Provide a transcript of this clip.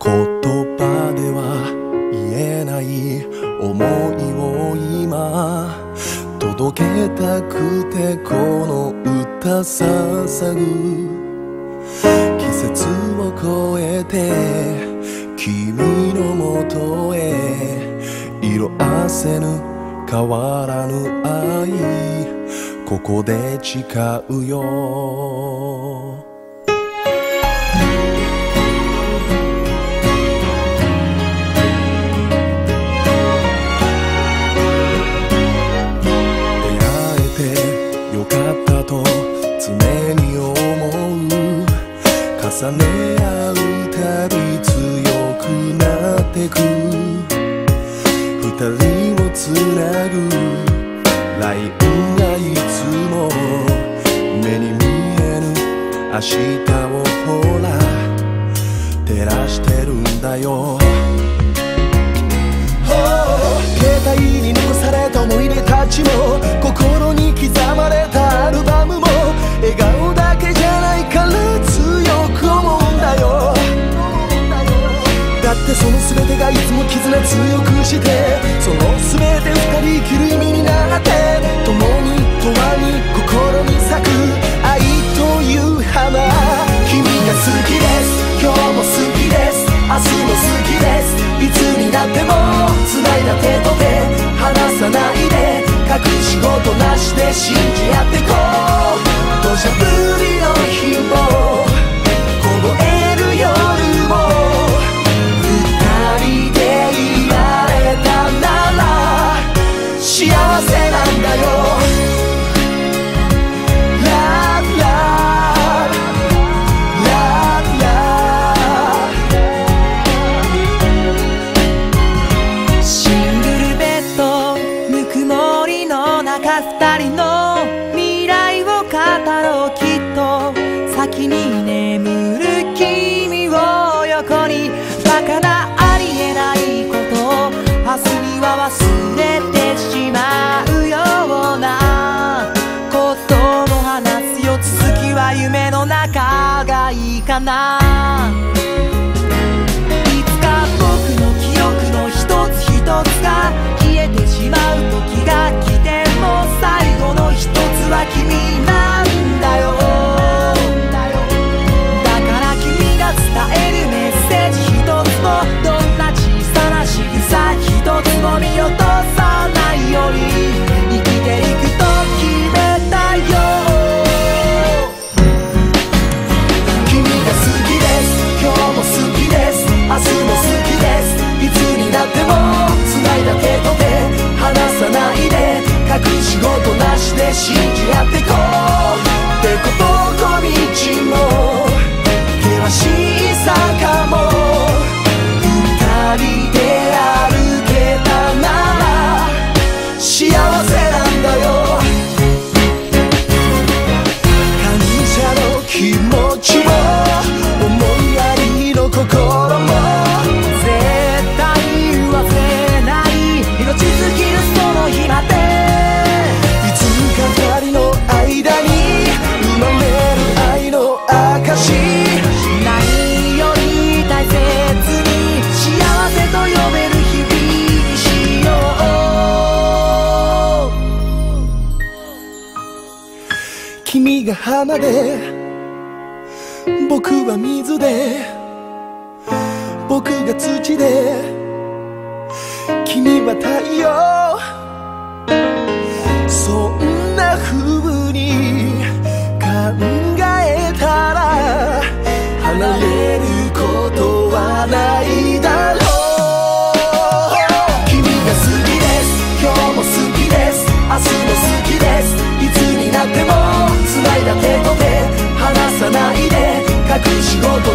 言葉では言えない思いを今届けたくてこの歌捧ぐ。季節を越えて君のもとへ。色あせぬ変わらぬ愛。ここで誓うよ。重ね合うたび強くなってく。二人をつなぐ。ラインがいつも目に見えぬ明日をほら。照らしてるんだよ。携帯に残された思い出たちも。てその全てがいつも絆強くしてその全て二人生きる意味になって共に永遠に心に二人の未来を語ろうきっと先に眠る君を横にバカなありえないことを明日には忘れてしまうようなことも話すよ続きは夢の中がいいかな。いつか僕の記憶の一つ一つが消えてしまう時が来君が花で僕は水で僕が土で君は太陽。い